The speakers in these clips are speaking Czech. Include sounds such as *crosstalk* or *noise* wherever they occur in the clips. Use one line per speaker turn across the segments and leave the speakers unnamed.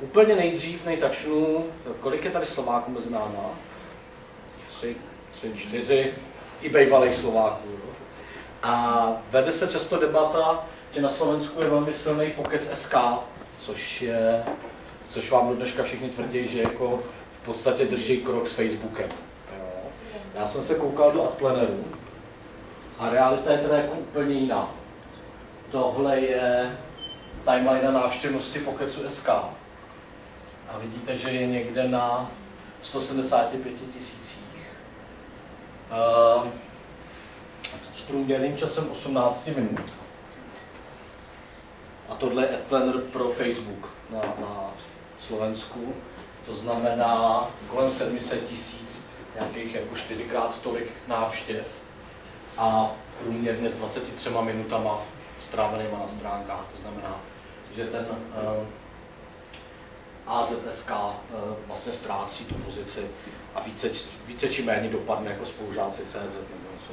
Úplně nejdřív, než začnu, kolik je tady Slováků mezi náma? Tři, tři, čtyři, i bývalých Slováků. Jo? A vede se často debata, že na Slovensku je velmi silný pokec SK, což je, což vám do dneška všichni tvrdí, že jako v podstatě drží krok s Facebookem. Jo? Já jsem se koukal do Adpleneru a realita je teda jako úplně jiná. Tohle je timeline na návštěvnosti Pokecu SK. A vidíte, že je někde na 175 tisících. Uh, s průměrným časem 18 minut. A tohle je AdPlanner pro Facebook na, na Slovensku. To znamená kolem 700 tisíc, nějakých jako čtyřikrát tolik návštěv a průměrně s 23 minutama strávenýma na stránkách. To znamená, že ten uh, AZSK uh, vlastně ztrácí tu pozici a více, více či méně dopadne jako spolužáci CZ nebo něco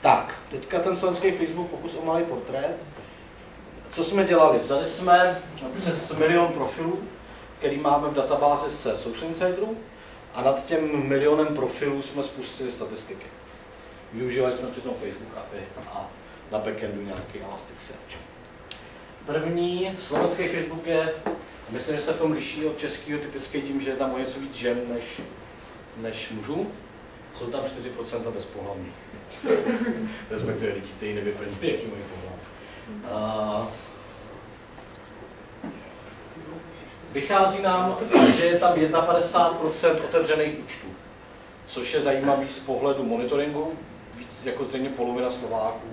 Tak, teďka ten slovenský Facebook pokus o malý portrét. Co jsme dělali? Vzali jsme přes milion profilů, který máme v databázi z Social Insideru a nad tím milionem profilů jsme spustili statistiky. Využívali jsme přitom Facebook API a na backendu nějaký Elasticsearch. První slovenský Facebook je, myslím, že se v tom liší od českého typicky tím, že je tam o něco víc žen než, než mužů. Jsou tam 4% bez pohlavní. *laughs* Respektive lidí, kteří nevyplní, jaký mají pohlaví. Uh, vychází nám, že je tam 51% otevřených účtů, což je zajímavý z pohledu monitoringu, víc jako zřejmě polovina Slováků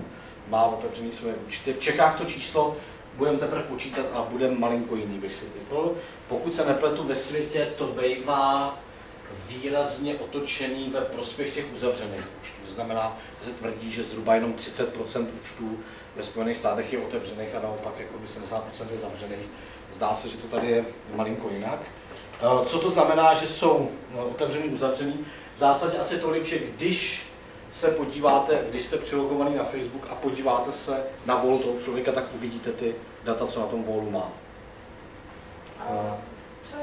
má otevřený své účty. V Čechách to číslo budeme teprve počítat a bude malinko jiný, bych si typl. Pokud se nepletu ve světě, to bývá výrazně otočený ve prospěch těch uzavřených účtů. To znamená, že se tvrdí, že zhruba jenom 30% účtů ve Spojených státech je otevřených a naopak jako by 70 je zavřených. Zdá se, že to tady je malinko jinak. Eh, co to znamená, že jsou no, otevřený, uzavřený? V zásadě asi tolik, že když se podíváte, když jste přilogovaný na Facebook a podíváte se na vol toho člověka, tak uvidíte ty data, co na tom volu má.
A co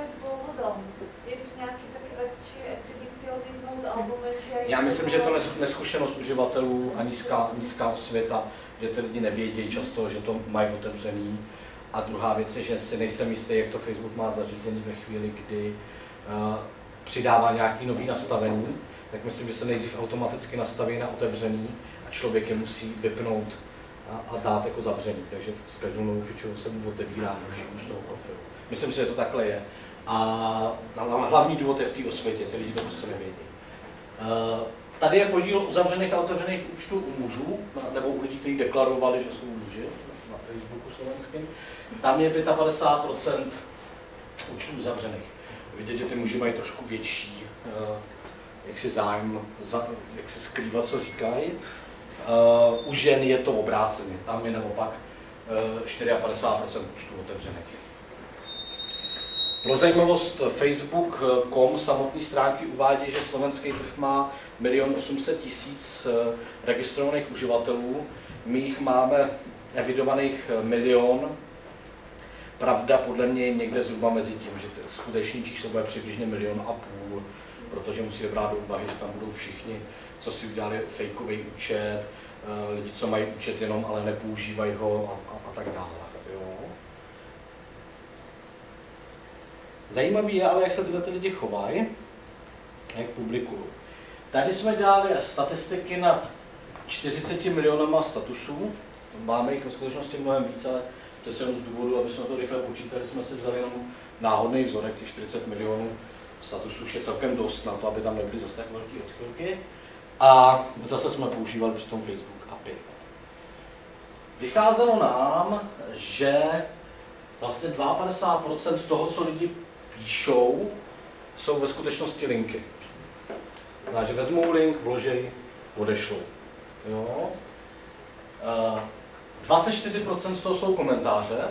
je nějaký exhibicionismus alebo menší...
Já myslím, že je to neskušenost uživatelů a nízká, nízká osvěta, že ty lidi nevědějí často, že to mají otevřený. A druhá věc je, že si nejsem jistý, jak to Facebook má zařízení ve chvíli, kdy uh, přidává nějaký nový nastavení, tak myslím, že se nejdřív automaticky nastaví na otevřený a člověk je musí vypnout a, a dát jako zavřený. Takže s každou novou feature se mu otevírá už z toho profilu. Myslím si, že to takhle je. A hlavní důvod je v té osvětě, ty lidi to prostě nevědí. Uh, tady je podíl uzavřených a otevřených účtů u mužů, nebo u lidí, kteří deklarovali, že jsou muži na Facebooku slovenském. Tam je 55% účtů uzavřených. Vidět, že ty muži mají trošku větší uh, jak si zájem, za, jak se skrývat, co říkají. Uh, u žen je to obráceně, tam je naopak uh, 54% účtů otevřených. Pro zajímavost Facebook.com samotné stránky uvádí, že slovenský trh má 1 800 tisíc eh, registrovaných uživatelů. My jich máme evidovaných eh, milion. Pravda podle mě je někde zhruba mezi tím, že skutečný číslo bude přibližně milion a půl protože musí brát do úvahy, že tam budou všichni, co si udělali fejkový účet, eh, lidi, co mají účet jenom, ale nepoužívají ho a, a, a tak dále. Jo. Zajímavý je ale, jak se tyhle ty lidi chovají, jak publikují. Tady jsme dělali statistiky nad 40 milionama statusů, máme jich ve skutečnosti mnohem víc, ale to je z důvodu, aby jsme to rychle počítali, jsme si vzali jenom náhodný vzorek, těch 40 milionů statusů už je celkem dost na to, aby tam nebyly zase tak velké odchylky. A zase jsme používali při tom Facebook API. Vycházelo nám, že vlastně 52% toho, co lidi píšou, jsou ve skutečnosti linky. Znamená, že vezmou link, vložej, odešlou. Jo? 24% z toho jsou komentáře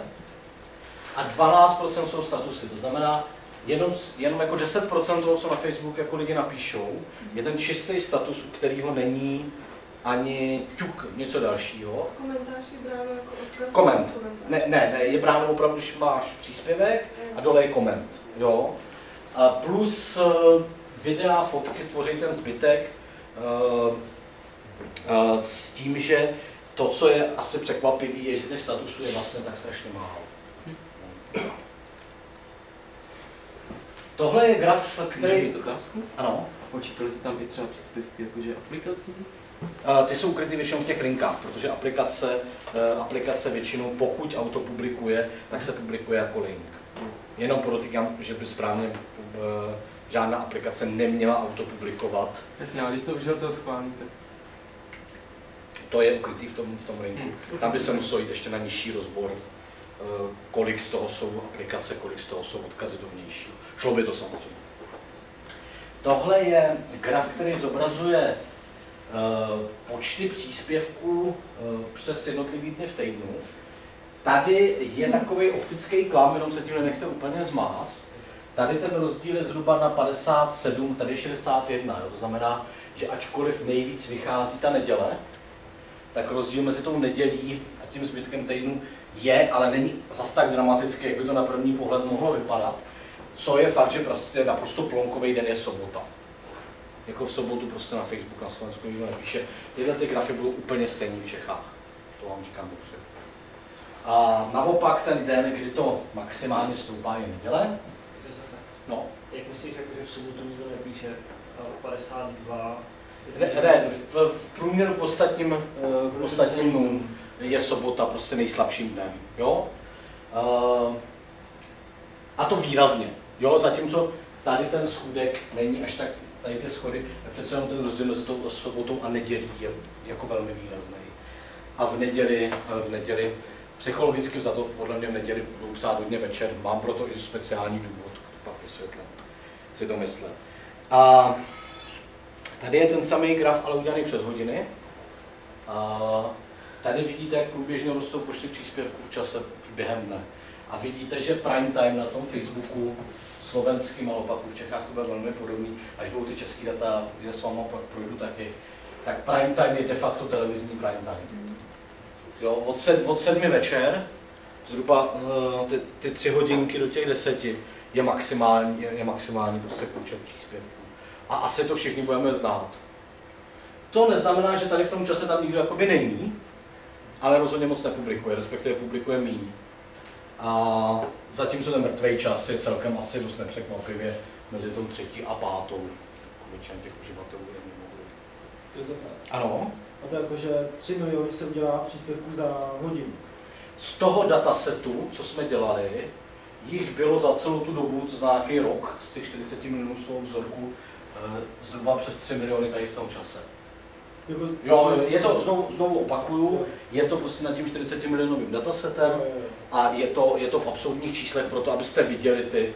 a 12% jsou statusy. To znamená, jenom, jenom jako 10% toho, co na Facebook jako lidi napíšou, je ten čistý status, u kterého není ani ťuk, něco dalšího.
Komentář je bráno jako odkaz?
Koment. Ne, ne, ne, je bráno opravdu, když máš příspěvek a dole je koment. Jo? A plus uh, videa, fotky tvoří ten zbytek uh, uh, s tím, že to, co je asi překvapivé, je, že těch statusů je vlastně tak strašně málo. Tohle je graf, který...
Můžu mít otázku?
Ano.
Počítali jste tam i třeba příspěvky jakože aplikací?
Uh, ty jsou ukryty většinou v těch linkách, protože aplikace, uh, aplikace většinou, pokud auto publikuje, tak se publikuje jako link. Jenom podotýkám, že by správně uh, žádná aplikace neměla auto publikovat.
Jasně, ale když to uživatel schválí, tak
To je ukrytý v tom, v tom linku. Tam by se muselo jít ještě na nižší rozbor, kolik z toho jsou aplikace, kolik z toho jsou odkazy do vnějšího. Šlo by to samozřejmě. Tohle je graf, který zobrazuje uh, počty příspěvků uh, přes jednotlivý dny v týdnu. Tady je takový optický klam, jenom se tím nechte úplně zmást. Tady ten rozdíl je zhruba na 57, tady je 61. Jo? To znamená, že ačkoliv nejvíc vychází ta neděle, tak rozdíl mezi tou nedělí a tím zbytkem týdnu je, ale není zas tak dramatický, jak by to na první pohled mohlo vypadat. Co je fakt, že prostě naprosto plonkový den je sobota. Jako v sobotu prostě na Facebook na Slovensku nikdo nepíše. Tyhle ty grafy budou úplně stejný v Čechách. To vám říkám dopředu. A naopak ten den, kdy to maximálně stoupá, je neděle. No,
jak myslíš, jako, že v sobotu nikdo nepíše eh, 52?
ne, ne v, v průměru k ostatním, eh, k ostatním dnům je sobota prostě nejslabším dnem. Jo? Eh, A to výrazně. Jo? Zatímco tady ten schůdek není až tak, tady ty schody, přece jenom ten rozdíl mezi tou sobotou a nedělí je jako velmi výrazný. A v neděli, v neděli psychologicky za to podle mě v neděli budu psát hodně večer, mám proto i speciální důvod, to pak vysvětlím, si to myslím. A tady je ten samý graf, ale udělaný přes hodiny. A tady vidíte, jak průběžně rostou počty příspěvků v čase během dne. A vidíte, že prime time na tom Facebooku slovenským, ale opaku v Čechách to bude velmi podobný, až budou ty české data, kde s váma pak projdu taky, tak prime time je de facto televizní prime time. Jo, od, sed, od sedmi večer, zhruba uh, ty, ty tři hodinky do těch deseti, je maximální, je, je maximální prostě počet příspěvků. A asi to všichni budeme znát. To neznamená, že tady v tom čase tam nikdo jakoby není, ale rozhodně moc nepublikuje, respektive publikuje míň. A zatímco ten mrtvý čas je celkem asi dost nepřekvapivě mezi tou třetí a pátou. Většina těch uživatelů je mimo. Ano.
a to jako, že 3 miliony se udělá příspěvků za hodinu.
Z toho datasetu, co jsme dělali, jich bylo za celou tu dobu, to nějaký rok, z těch 40 milionů z toho vzorku, eh, zhruba přes 3 miliony tady v tom čase.
Jako,
Jo, je to, znovu, znovu opakuju, je to prostě nad tím 40 milionovým datasetem a je to, je to v absolutních číslech proto, abyste viděli ty,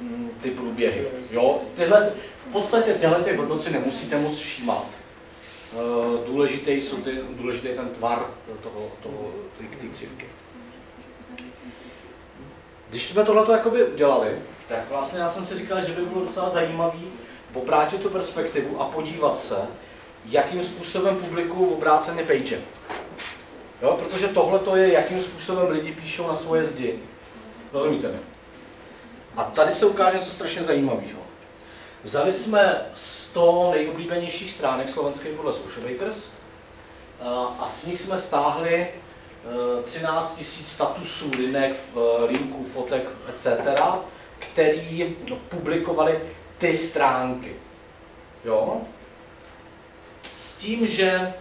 mm, ty průběhy. Jo, tyhle, v podstatě těchto těch hodnot si nemusíte moc všímat. Eh, Důležitý, jsou ty, důležitý je ten tvar toho, toho, ty, ty křivky. Když jsme tohleto jakoby udělali, tak vlastně já jsem si říkal, že by bylo docela zajímavý obrátit tu perspektivu a podívat se, jakým způsobem publikují obráceně page. Jo, protože tohle to je, jakým způsobem lidi píšou na svoje zdi. Rozumíte mi? A tady se ukáže něco strašně zajímavého. Vzali jsme 100 nejoblíbenějších stránek slovenských podle Socialbakers a a z nich jsme stáhli eh, 13 000 statusů, linek, eh, linků, fotek, etc., který publikovali ty stránky. Jo? Tím, že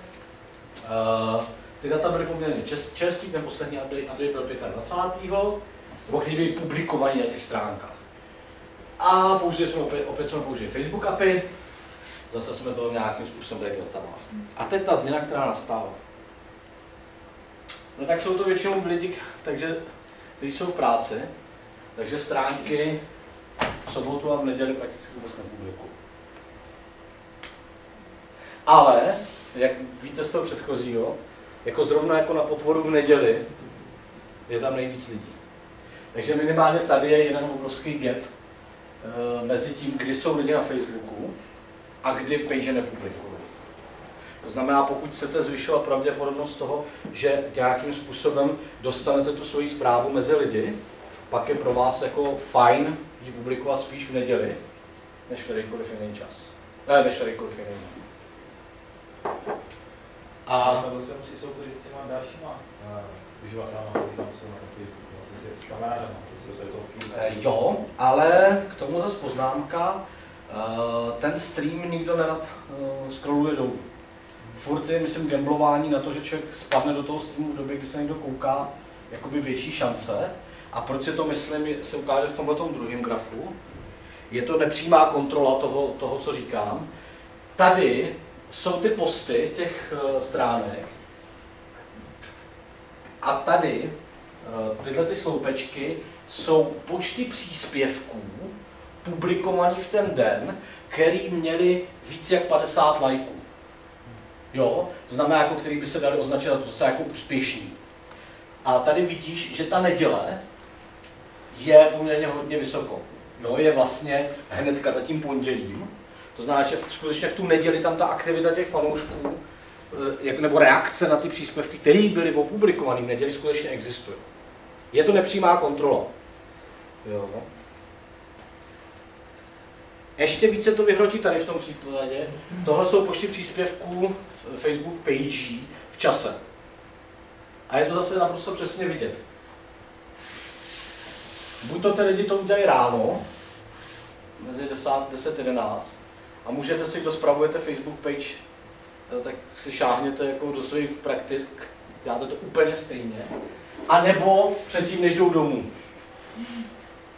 uh, ty data byly poměrně čes, čerstvý, ten poslední update, update byl 25. nebo kteří byli publikovaní na těch stránkách. A použili jsme opět, opět jsme použili Facebook API, zase jsme to nějakým způsobem dali databáze. A teď ta změna, která nastává. No tak jsou to většinou lidi, takže, kteří jsou v práci, takže stránky v sobotu a v neděli prakticky vůbec nepublikují. Ale, jak víte z toho předchozího, jako zrovna jako na potvoru v neděli, je tam nejvíc lidí. Takže minimálně tady je jeden obrovský gap e, mezi tím, kdy jsou lidi na Facebooku a kdy page nepublikují. To znamená, pokud chcete zvyšovat pravděpodobnost toho, že nějakým způsobem dostanete tu svoji zprávu mezi lidi, pak je pro vás jako fajn ji publikovat spíš v neděli, než kterýkoliv jiný čas. Ne, než kterýkoliv jiný. A
to se musí soupeřit s těma dalšíma uživatelama, kteří tam jsou na Facebooku, vlastně s kamarádama, se to
Eh, Jo, ale k tomu zase poznámka, eh, ten stream nikdo nerad eh, scrolluje dolů. Furt je, myslím, gamblování na to, že člověk spadne do toho streamu v době, kdy se někdo kouká, jakoby větší šance. A proč si to myslím, se ukáže v tomhle druhém grafu. Je to nepřímá kontrola toho, toho, co říkám. Tady jsou ty posty těch eh, stránek a tady eh, tyhle ty sloupečky jsou počty příspěvků publikovaný v ten den, který měli víc jak 50 lajků. Jo, to znamená, jako který by se dali označit za jako úspěšný. A tady vidíš, že ta neděle je poměrně hodně vysoko. Jo, je vlastně hnedka za tím pondělím. To znamená, že skutečně v tu neděli tam ta aktivita těch fanoušků, eh, jak- nebo reakce na ty příspěvky, které byly opublikované v neděli, skutečně existuje. Je to nepřímá kontrola. Jo. Ještě více to vyhrotí tady v tom případě. Tohle jsou počty příspěvků Facebook page v čase. A je to zase naprosto přesně vidět. Buď to ty lidi to udělají ráno, mezi 10, 10 11, a můžete si, kdo spravujete Facebook page, eh, tak si šáhněte jako do svých praktik, děláte to úplně stejně. A nebo předtím, než jdou domů.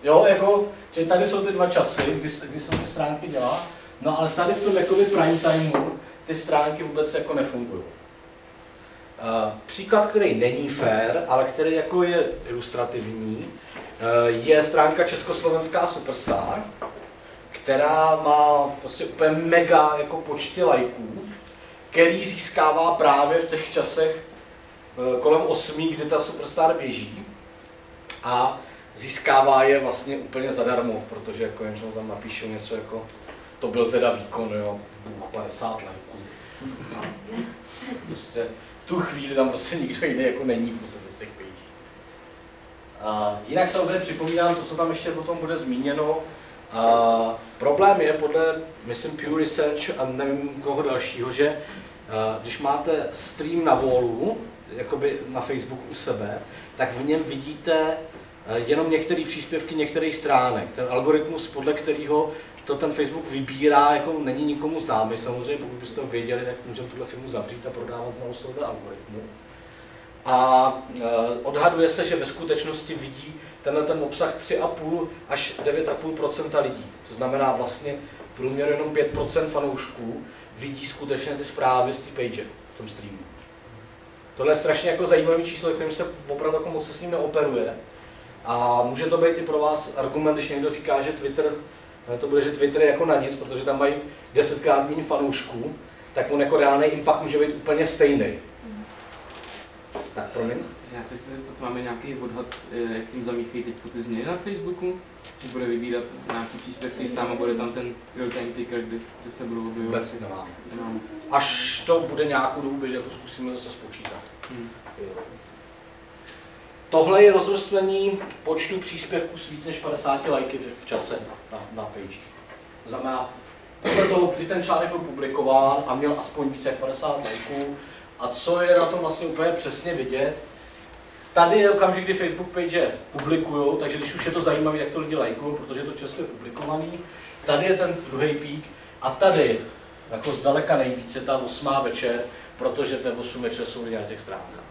Jo, jako, že tady jsou ty dva časy, kdy, kdy se ty stránky dělá, no ale tady v tom jakoby prime timeu ty stránky vůbec jako nefungují. Uh, příklad, který není fair, ale který jako je ilustrativní, uh, je stránka Československá Superstar, která má prostě úplně mega jako počty lajků, který získává právě v těch časech eh, kolem 8, kdy ta Superstar běží a získává je vlastně úplně zadarmo, protože jako jen tam napíšou něco jako to byl teda výkon, jo, Bůh 50 lajků. A prostě tu chvíli tam prostě nikdo jiný jako není prostě z těch. A jinak samozřejmě připomínám to, co tam ještě potom bude zmíněno. Problém je podle, myslím, Pew Research a nevím koho dalšího, že a, když máte stream na wallu, jakoby na Facebooku u sebe, tak v něm vidíte eh, jenom některé příspěvky některých stránek. Ten algoritmus, podle kterého to ten Facebook vybírá, jako není nikomu známý. Samozřejmě, pokud byste to věděli, tak můžeme tuhle firmu zavřít a prodávat znovu tohoto algoritmu. A eh, odhaduje se, že ve skutečnosti vidí tenhle ten obsah 3,5 až 9,5% lidí. To znamená vlastně v průměru jenom 5% fanoušků vidí skutečně ty zprávy z té page v tom streamu. Tohle je strašně jako zajímavý číslo, kterým se opravdu jako moc se s ním neoperuje. A může to být i pro vás argument, když někdo říká, že Twitter, eh, to bude, že Twitter je jako na nic, protože tam mají desetkrát méně fanoušků, tak on jako reálný impact může být úplně stejný. Tak promiň.
Já se chci zeptat, máme nějaký odhad, eh, jak tím zamíchají teď ty změny na Facebooku? Že bude vybírat nějaký příspěvky sám a bude tam ten real-time ticker, kde, kde se budou objevovat?
Vůbec nemám.
Nemám.
Až to bude nějakou dobu běžet, to zkusíme zase spočítat.
Hm.
Tohle je rozvrstvení počtu příspěvků s víc než 50 lajky v, v čase na, na page. To znamená, podle toho, kdy ten článek byl publikován a měl aspoň více jak 50 lajků, a co je na tom vlastně úplně přesně vidět, tady je okamžik, kdy Facebook page publikují, takže když už je to zajímavé, jak to lidi lajkují, protože je to často publikovaný. Tady je ten druhý pík a tady jako zdaleka nejvíce ta 8 večer, protože ve 8 večer jsou lidi na těch stránkách.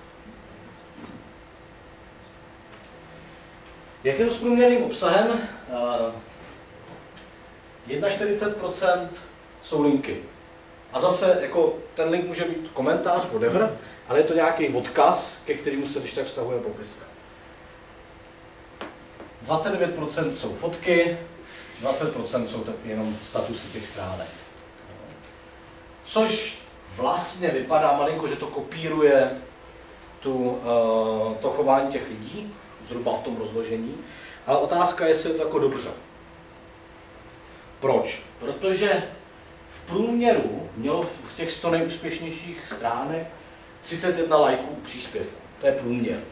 Jak je to s průměrným obsahem? Eh, 41% jsou linky. A zase jako ten link může být komentář, whatever, ale je to nějaký odkaz, ke kterému se když tak vztahuje popiska. 29% jsou fotky, 20% jsou tak jenom statusy těch stránek. Což vlastně vypadá malinko, že to kopíruje tu, uh, to chování těch lidí, zhruba v tom rozložení, ale otázka je, jestli je to jako dobře. Proč? Protože v průměru mělo z těch 100 nejúspěšnějších stránek 31 lajků příspěvku. To je průměr.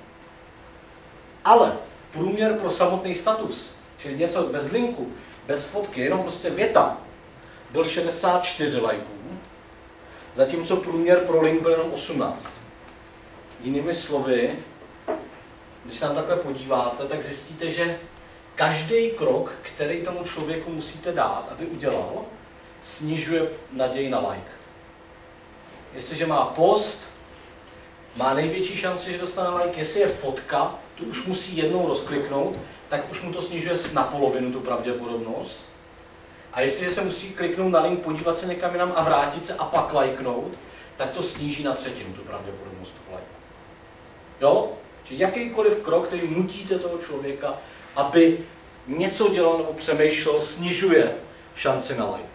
Ale průměr pro samotný status, čili něco bez linku, bez fotky, jenom prostě věta, byl 64 lajků, zatímco průměr pro link byl jenom 18. Jinými slovy, když se na takhle podíváte, tak zjistíte, že každý krok, který tomu člověku musíte dát, aby udělal, snižuje naději na like. Jestliže má post, má největší šanci, že dostane like. Jestli je fotka, tu už musí jednou rozkliknout, tak už mu to snižuje na polovinu tu pravděpodobnost. A jestliže se musí kliknout na link, podívat se někam jinam a vrátit se a pak lajknout, tak to sníží na třetinu tu pravděpodobnost toho like. Jo? Čiže jakýkoliv krok, který nutíte toho člověka, aby něco dělal nebo přemýšlel, snižuje šanci na like.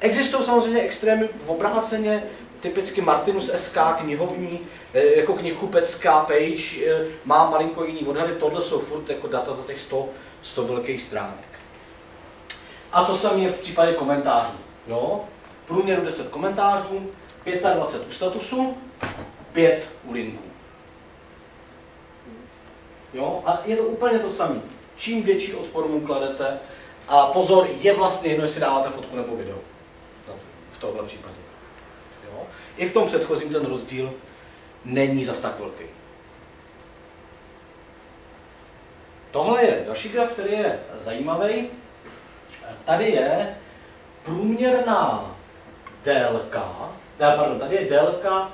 Existují samozřejmě extrémy v obráceně, typicky Martinus SK, knihovní, eh, jako knihkupecká page, eh, má malinko jiný odhady, tohle jsou furt jako data za těch 100, 100 velkých stránek. A to samé je v případě komentářů. Jo? Průměru 10 komentářů, 25 u statusu, 5 u linku. Jo? A je to úplně to samé. Čím větší odpor mu kladete, a pozor, je vlastně jedno, jestli dáváte fotku nebo video. V tomhle případě. Jo? I v tom předchozím ten rozdíl není zas tak velký. Tohle je další graf, který je zajímavý. Tady je průměrná délka, pardon, tady je délka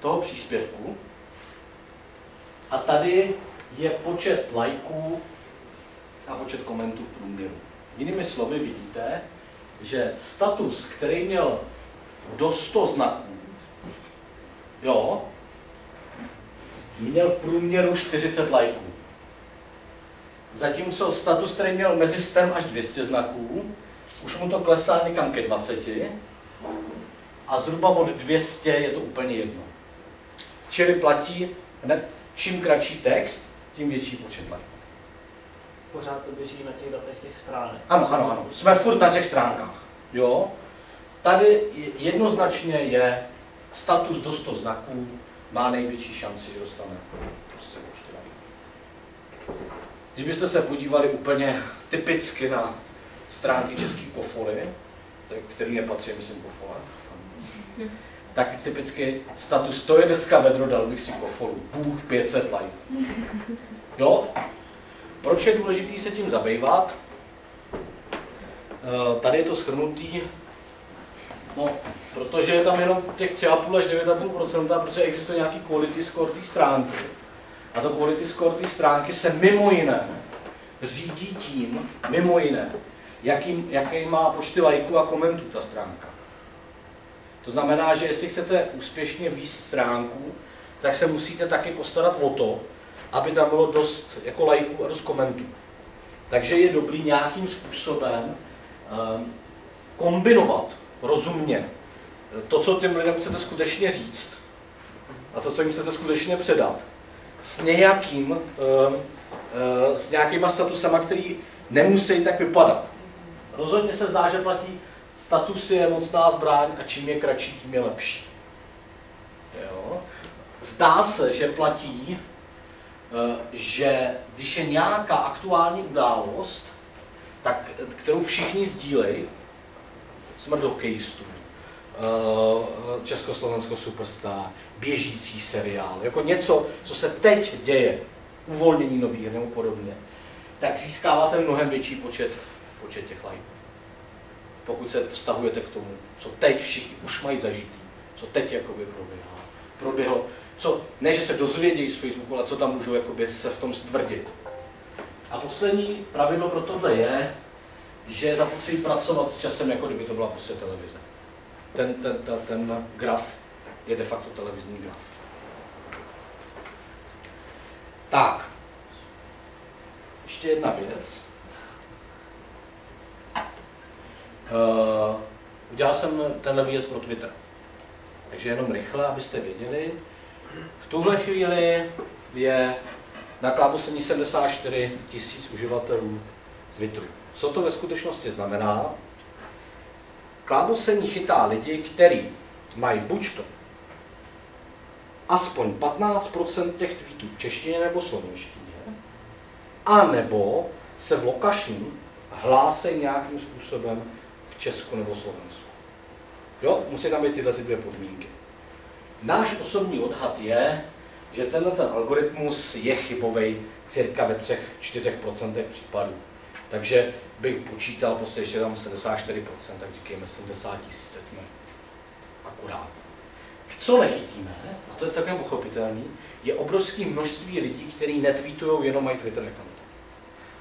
toho příspěvku a tady je počet lajků a počet komentů v průměru. Jinými slovy vidíte, že status, který měl do 100 znaků, jo, měl v průměru 40 lajků. Zatímco status, který měl mezi 100 až 200 znaků, už mu to klesá někam ke 20 a zhruba od 200 je to úplně jedno. Čili platí, hned čím kratší text, tím větší počet lajků.
Pořád to běží na těch datech těch stránek.
Ano, ano, ano. Jsme furt na těch stránkách. Jo? Tady jednoznačně je status do 100 znaků, má největší šanci, že dostane prostě Když byste se podívali úplně typicky na stránky český kofoly, který nepatří, myslím, kofole, tak typicky status, to je dneska vedro, dal bych si kofolu, Bůh 500 lajků. Jo? Proč je důležité se tím zabývat? Eh, tady je to schrnutý, no, protože je tam jenom těch 3,5 až 9,5%, protože existuje nějaký quality score té stránky. A to quality score té stránky se mimo jiné řídí tím, mimo jiné, jaký, jaký má počty lajků a komentů ta stránka. To znamená, že jestli chcete úspěšně výst stránku, tak se musíte taky postarat o to, aby tam bylo dost jako lajků a dost komentů. Takže je dobrý nějakým způsobem um, kombinovat rozumně to, co těm lidem chcete skutečně říct a to, co jim chcete skutečně předat, s nějakým, um, uh, s nějakýma statusama, který nemusí tak vypadat. Rozhodně se zdá, že platí status je mocná zbraň a čím je kratší, tím je lepší. Jo? Zdá se, že platí, Eh, že když je nějaká aktuální událost, tak, kterou všichni sdílejí, smrt hokejistů, eh, Československo Superstar, běžící seriál, jako něco, co se teď děje, uvolnění nových nebo podobně, tak získáváte mnohem větší počet, počet těch lajků. Pokud se vztahujete k tomu, co teď všichni už mají zažitý, co teď jakoby proběhlo. Proběhlo co, ne, že se dozvědějí z Facebooku, ale co tam můžou jakoby, se v tom stvrdit. A poslední pravidlo pro tohle je, že je zapotřebí pracovat s časem, jako kdyby to byla prostě televize. Ten, ten, ten, ten graf je de facto televizní graf. Tak. Ještě jedna věc. Uh, udělal jsem tenhle výjezd pro Twitter. Takže jenom rychle, abyste věděli, v tuhle chvíli je na klábosení 74 tisíc uživatelů Twitteru. Co to ve skutečnosti znamená? Klábosení chytá lidi, kteří mají buď to aspoň 15% těch tweetů v češtině nebo slovenštině, a nebo se v lokašní hlásí nějakým způsobem k Česku nebo Slovensku. Jo, musí tam být tyhle ty dvě podmínky. Náš osobní odhad je, že tenhle ten algoritmus je chybový cirka ve 3-4% případů. Takže bych počítal prostě ještě tam 74%, tak říkejme 70 tisíc, akurát. Co nechytíme, a to je celkem pochopitelný, je obrovské množství lidí, kteří netweetují, jenom mají Twitter account.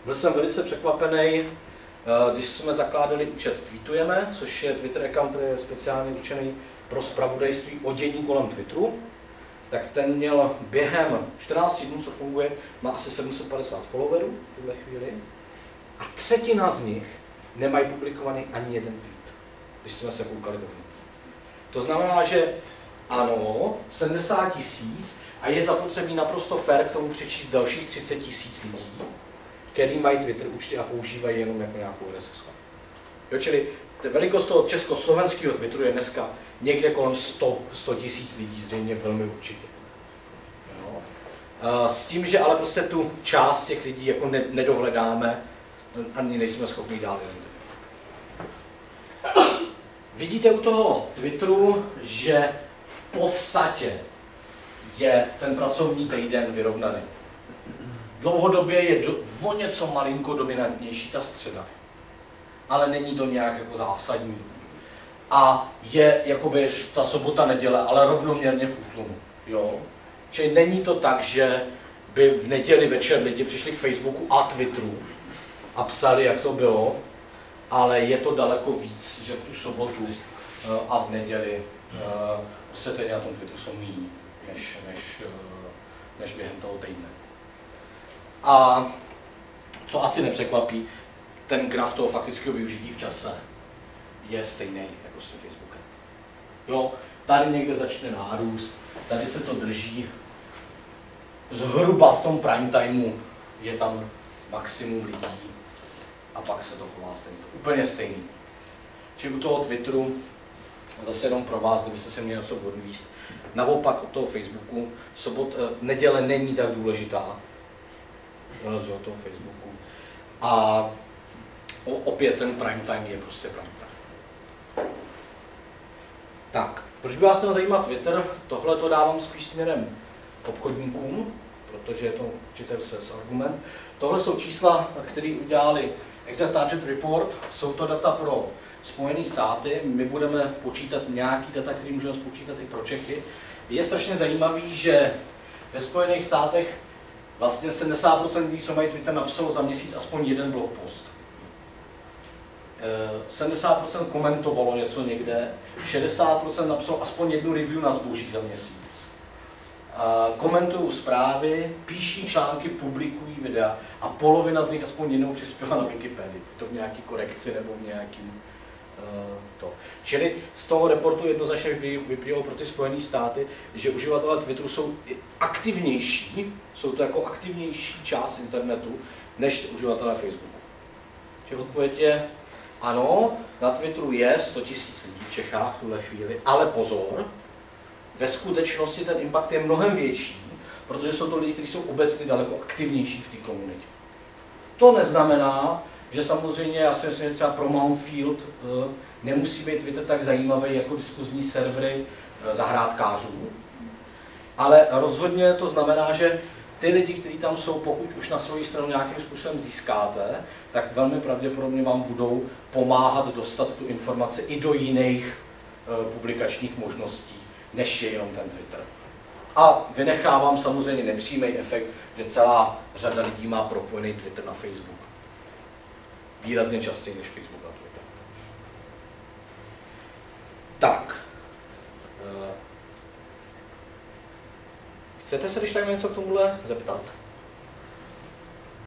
Byl jsem velice překvapený, eh, když jsme zakládali účet Tweetujeme, což je Twitter account, který je speciálně určený pro spravodajství o dění kolem Twitteru, tak ten měl během 14 dnů, co funguje, má asi 750 followerů v tuhle chvíli. A třetina z nich nemají publikovaný ani jeden tweet, když jsme se koukali dovnitř. To znamená, že ano, 70 tisíc a je zapotřebí naprosto fair k tomu přečíst dalších 30 tisíc lidí, který mají Twitter účty a používají jenom jako nějakou RSS. Jo, čili velikost toho československého Twitteru je dneska někde kolem 100, 100 tisíc lidí, zřejmě velmi určitě. Jo. S tím, že ale prostě tu část těch lidí jako ne, nedohledáme, ani nejsme schopni dál. Vidíte u toho Twitteru, že v podstatě je ten pracovní týden vyrovnaný. Dlouhodobě je do, o něco malinko dominantnější ta středa, ale není to nějak jako zásadní. A je jakoby ta sobota, neděle, ale rovnoměrně v útlumu. Jo? Čili není to tak, že by v neděli večer lidi přišli k Facebooku a Twitteru a psali, jak to bylo, ale je to daleko víc, že v tu sobotu eh, a v neděli se teď na tom Twitteru jsou méně, než, než, eh, než během toho týdne. A co asi nepřekvapí, ten graf toho faktického využití v čase je stejný jako s tím Facebookem. Jo, tady někde začne nárůst, tady se to drží. Zhruba v tom prime timeu je tam maximum lidí a pak se to chová stejně. Úplně stejný. Či u toho Twitteru, zase jenom pro vás, kdybyste se měli něco odvíst, naopak od toho Facebooku, sobot, eh, neděle není tak důležitá, rozdíl od toho Facebooku. A opět ten prime time je prostě prime time. Tak, proč by vás měl zajímat Twitter? Tohle to dávám spíš směrem obchodníkům, protože je to určitě argument. Tohle jsou čísla, které udělali Exact Target Report, jsou to data pro Spojené státy, my budeme počítat nějaký data, které můžeme spočítat i pro Čechy. Je strašně zajímavý, že ve Spojených státech vlastně 70% lidí, co mají Twitter, napsalo za měsíc aspoň jeden blog post. 70% eh, komentovalo něco někde, 60% napsalo aspoň jednu review na zboží za měsíc. Komentují zprávy, píší články, publikují videa a polovina z nich aspoň jednou přispěla na Wikipedii. To v nějaký korekci nebo v nějakým uh, to. Čili z toho reportu jednoznačně vyplývalo pro ty Spojené státy, že uživatelé Twitteru jsou aktivnější, jsou to jako aktivnější část internetu, než uživatelé Facebooku. Čili odpověď je, ano, na Twitteru je 100 000 lidí v Čechách v tuhle chvíli, ale pozor, ve skutečnosti ten impact je mnohem větší, protože jsou to lidi, kteří jsou obecně daleko aktivnější v té komunitě. To neznamená, že samozřejmě, já si myslím, že třeba pro Mountfield eh, nemusí být Twitter tak zajímavý jako diskuzní servery eh, zahrádkářů, ale rozhodně to znamená, že ty lidi, kteří tam jsou, pokud už na svoji stranu nějakým způsobem získáte, tak velmi pravděpodobně vám budou pomáhat dostat tu informaci i do jiných uh, publikačních možností, než je jenom ten Twitter. A vynechávám samozřejmě nepřímý efekt, že celá řada lidí má propojený Twitter na Facebook. Výrazně častěji než Facebook na Twitter. Tak. Eh, chcete se když tak něco k tomuhle zeptat?